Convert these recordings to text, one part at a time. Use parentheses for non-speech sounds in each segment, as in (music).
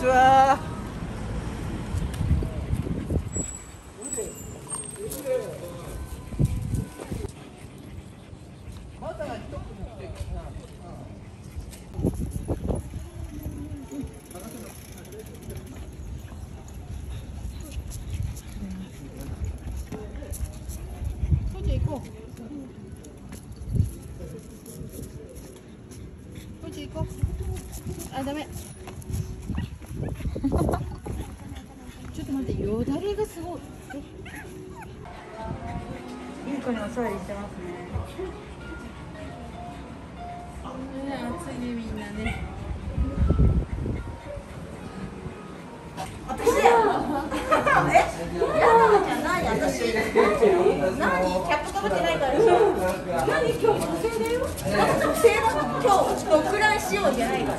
こんにちは。行こう。こっち行こう。あ、ダメ。ちょっと待って、よだれがすごい。いい子にお座りしてますね。暑いね、みんなね。私。何キャップかぶってないから。何今日女性だよ。女性だ今日ドッグランしようじゃないから。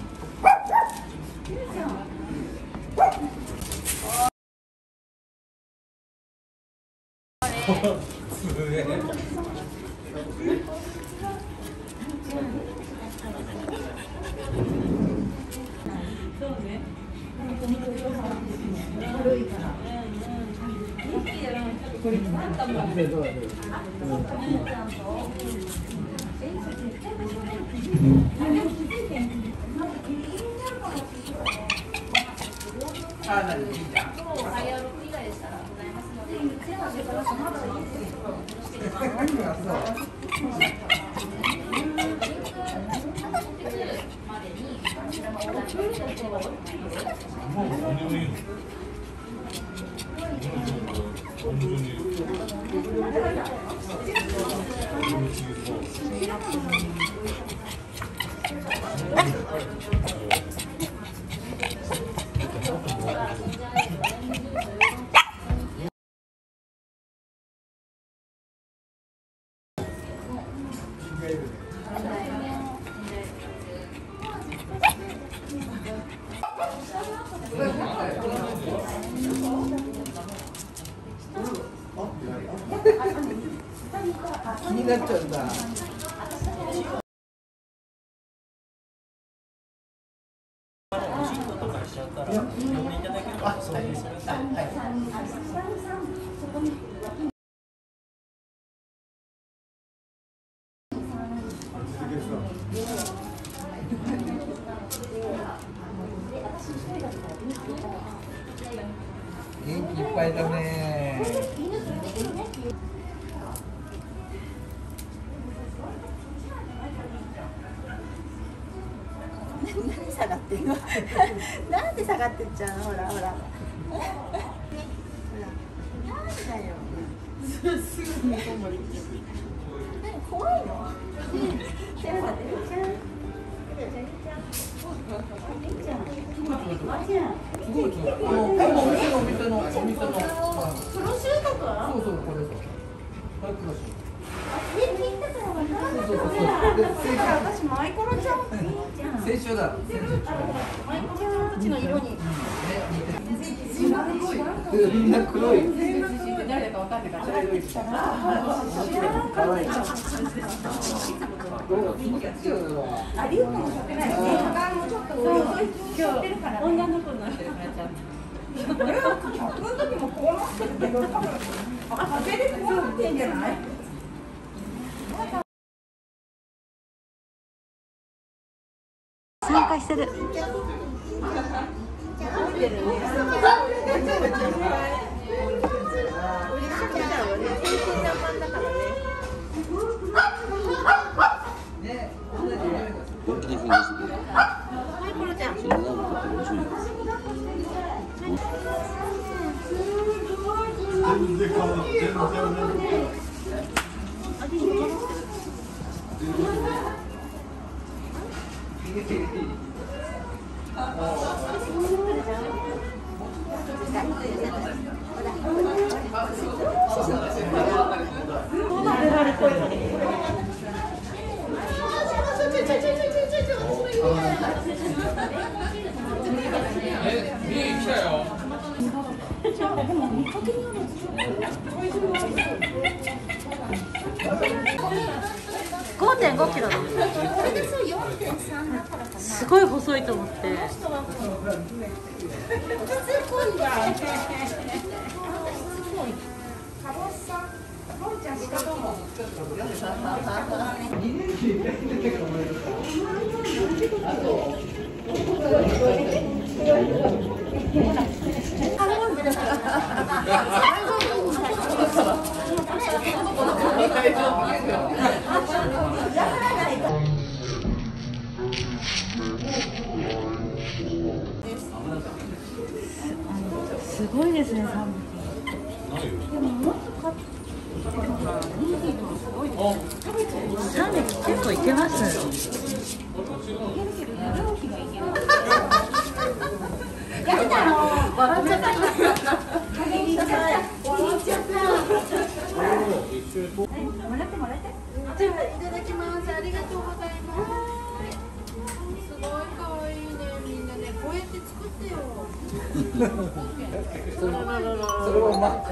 すげえ。なう。あ、な。もう何でもいいの。気になっちゃうんだ。元気い。っぱい。だね。ってんの (laughs) なんで下がってっちゃうの？ほらほら。なんだよ。すぐにこもり何怖いのじゃあさてるちゃん。すごいすごい。あの、お店のお店のお店の。プロシュートかそうそうこれそう。はいプロシえ聞いたからなそうそうそうかでった私マイコロちゃんいいじゃん先週だ。マイコロちゃんたちの色にみんな黒い。誰だかわかんないから。可愛い。あ、リュウも食べないね。カもちょっと。今日、女の子になってるからちゃんと。これは客の時もこうなってるけど、多分あ、食べでこうなってんじゃない？してる。本気 어. 5.5キロだ。すごい細いと思って。(laughs) ごいですね3匹でももっと買っ3匹結構いけますやだよ。(laughs) 笑っちゃった気に入っちゃった。気に入っちゃったもらってもらって。じゃあいただきます。ありがとうございますそれもマック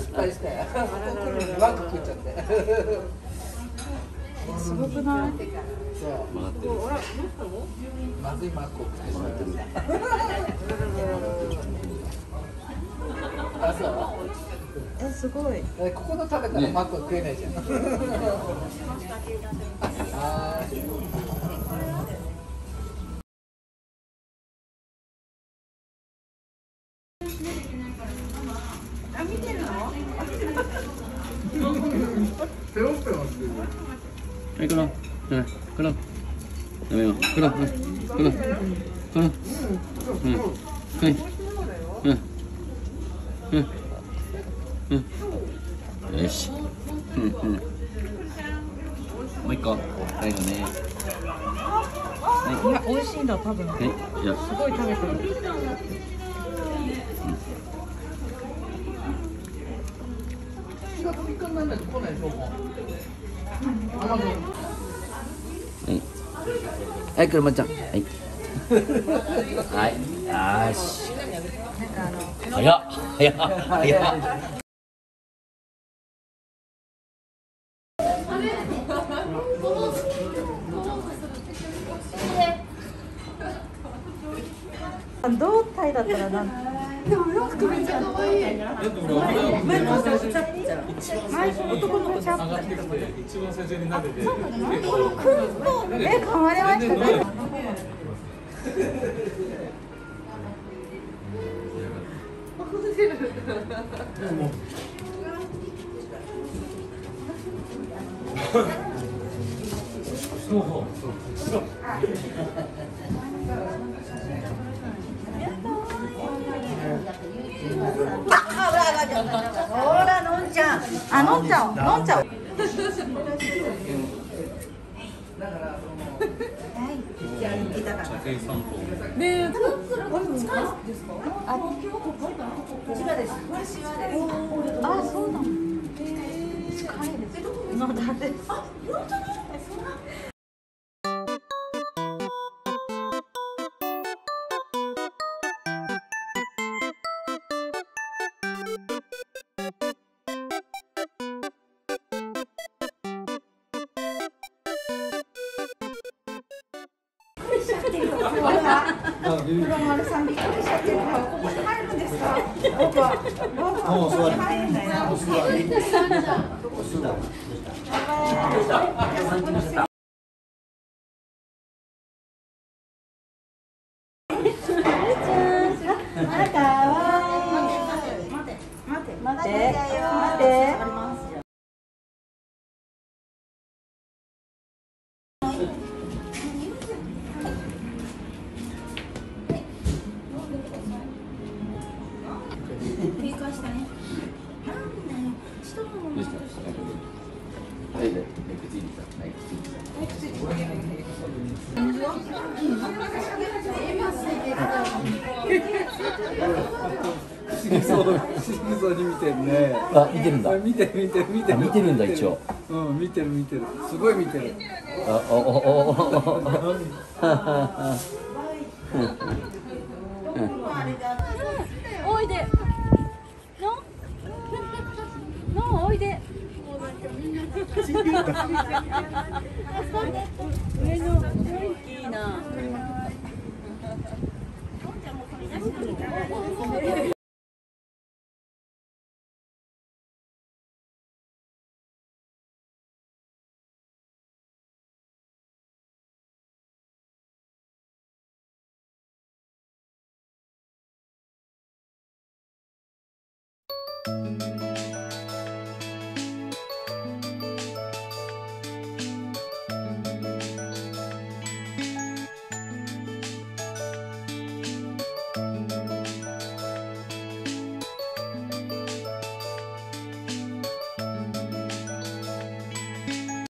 失敗したよマック食っちゃってすごくない。そうまずいマックを食ってしまってるあそうえすごい。えここの食べたらマックは食えないじゃん。あ (laughs) ーペロンペロンしてるはい、こら、はい、こら。やめよう、こら、はい、こら、こら。うん、はい。うん。うん。うん。よし。うん、うん。もう一個。最後ね。はいいや美味しいん。だ多分はい、じゃ。すごい食べてる4月3日にならないと来ないでしょもうはい。はい、車ちゃん。はい。はい。よし。早っ。早っ。早っ。胴体だったらなんでも洋服めっちゃ可愛い前の人チャッチャ前男の子チャッチャ一番最初に撫でて、このくんと目変わりましたねほらのんちゃんあのんちゃんのん。ちゃん103歩。あ、そうなの。近いです。黒丸さんびっくりしちゃってるからここに入るんですか僕は僕はここに入るんだよぎそう不思議そうに見てるね。あ見てるんだ。あ見てる見てる見てる。あ見てるんだ一応。うん見てる見てる。すごい見てる。あおおおおお。おいで。の？のおいで。(laughs) 上の Música